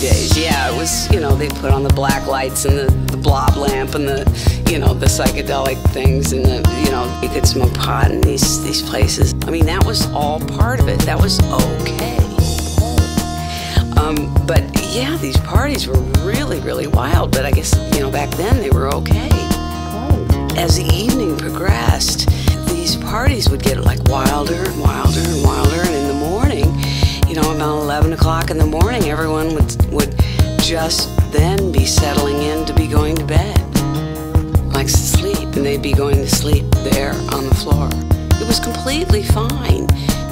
days. Yeah, it was, you know, they put on the black lights and the, the blob lamp and the, you know, the psychedelic things and the, you know, you could smoke pot in these, these places. I mean, that was all part of it. That was okay. Um, but yeah, these parties were really, really wild. But I guess, you know, back then they were okay. As the evening progressed, these parties would get like wilder and wilder and wilder. 11 o'clock in the morning, everyone would, would just then be settling in to be going to bed. Like to sleep, and they'd be going to sleep there on the floor. It was completely fine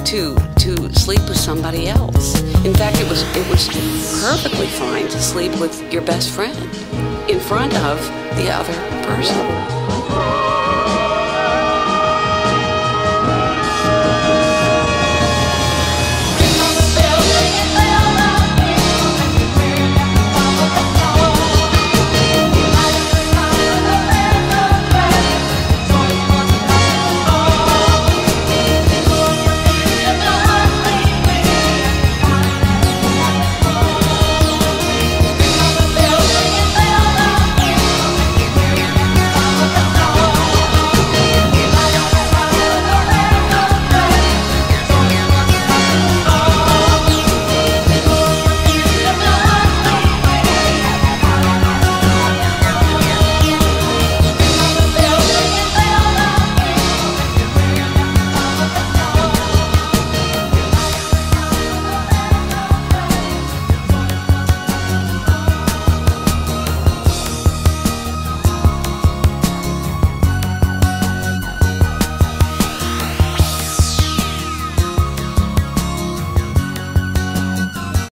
to to sleep with somebody else. In fact, it was it was perfectly fine to sleep with your best friend in front of the other person.